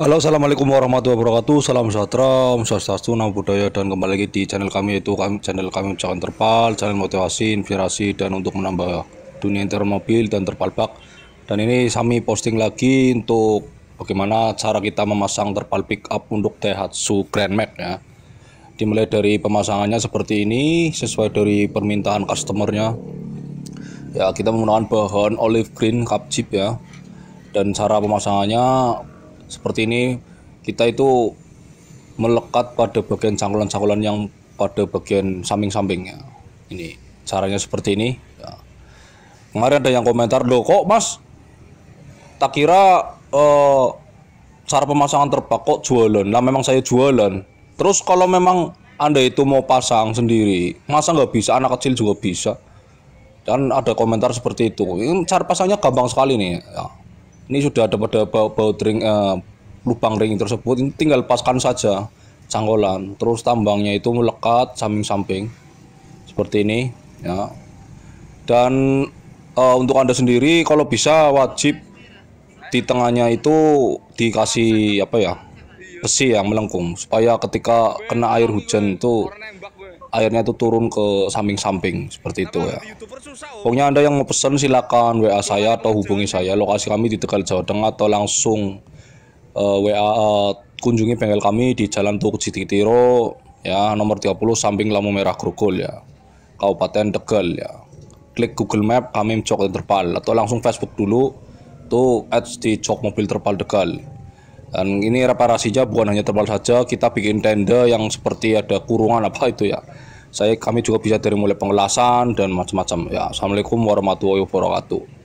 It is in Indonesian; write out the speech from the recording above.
Halo, assalamualaikum warahmatullahi wabarakatuh. Salam sejahtera, Om Swastiastu, Namo Buddhaya, dan kembali lagi di channel kami yaitu kami, channel kami Ucapan Terpal, channel motivasi, inspirasi, dan untuk menambah dunia interior mobil dan terpal bak. Dan ini kami posting lagi untuk bagaimana cara kita memasang terpal pick up untuk Daihatsu Grand Max ya. Dimulai dari pemasangannya seperti ini sesuai dari permintaan customernya. Ya, kita menggunakan bahan olive green cup chip ya. Dan cara pemasangannya seperti ini kita itu melekat pada bagian cangkulan-cangkulan yang pada bagian samping-sampingnya. Ini caranya seperti ini. Ya. kemarin ada yang komentar loh kok mas? Tak kira eh, cara pemasangan terbak kok jualan? Lah memang saya jualan. Terus kalau memang anda itu mau pasang sendiri masa nggak bisa? Anak kecil juga bisa. Dan ada komentar seperti itu. Ini cara pasangnya gampang sekali nih ya ini sudah ada pada baut ring eh, lubang ring tersebut. Ini tinggal paskan saja cangkolan terus tambangnya itu melekat samping-samping. Seperti ini ya. Dan eh, untuk anda sendiri kalau bisa wajib di tengahnya itu dikasih apa ya besi yang melengkung. Supaya ketika kena air hujan itu airnya itu turun ke samping-samping seperti itu ya. Pokoknya Anda yang mau pesan silakan WA saya atau hubungi saya. Lokasi kami di Tegal Jawa Tengah atau langsung uh, WA uh, kunjungi bengkel kami di Jalan Tuku Cititiro ya nomor 30 samping lampu merah Grogol ya. Kabupaten Tegal ya. Klik Google Map kami Jok Terpal atau langsung Facebook dulu tuh ads di Jok Mobil Terpal Tegal. Dan ini reparasinya bukan hanya terpal saja, kita bikin tenda yang seperti ada kurungan apa itu ya. Saya kami juga bisa dari mulai pengelasan dan macam-macam ya. Assalamualaikum warahmatullahi wabarakatuh.